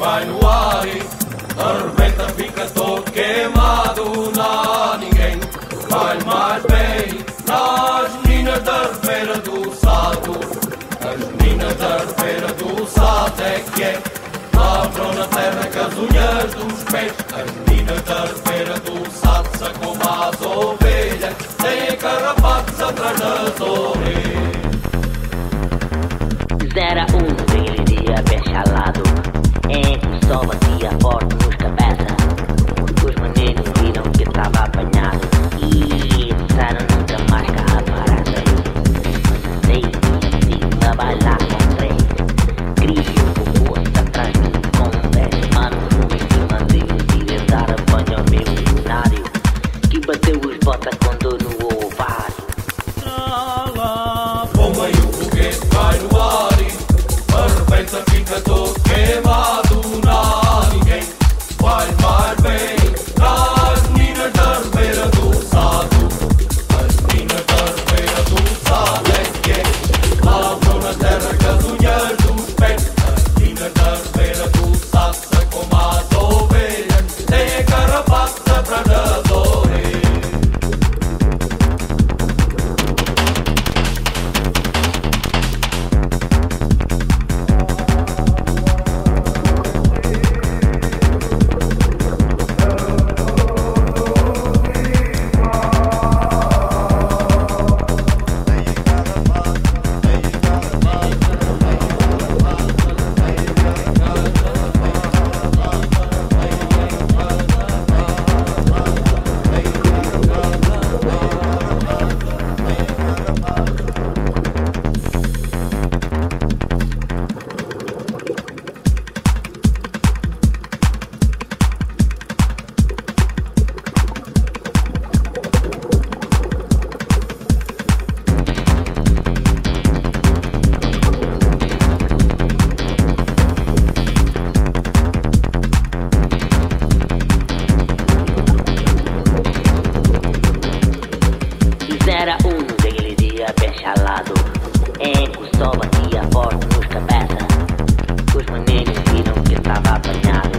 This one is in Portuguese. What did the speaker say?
vai no ar e arrebenta, fica todo queimado. Não há ninguém vai mais bem. Nas meninas da feira do salto, as meninas da feira do salto é que é. Lavram na terra com as unhas dos pés, as meninas da feira do salto sacam as ovelhas, têm carrapatos atrás das orelhas. Zera um dia bem chalado batia forte nos cabeça Os meninos viram que estava apanhado. E disseram nunca mais cá aparece andei e a bailar com três. Que fosse atrás de mim com dez Mano, fui em cima deles e tentar apanhar o meu Que bateu os botas com dor no ovário Fizera um daquele dia bem chalado Em o sol batia forte nos cabeça Os meninos viram que estava apanhado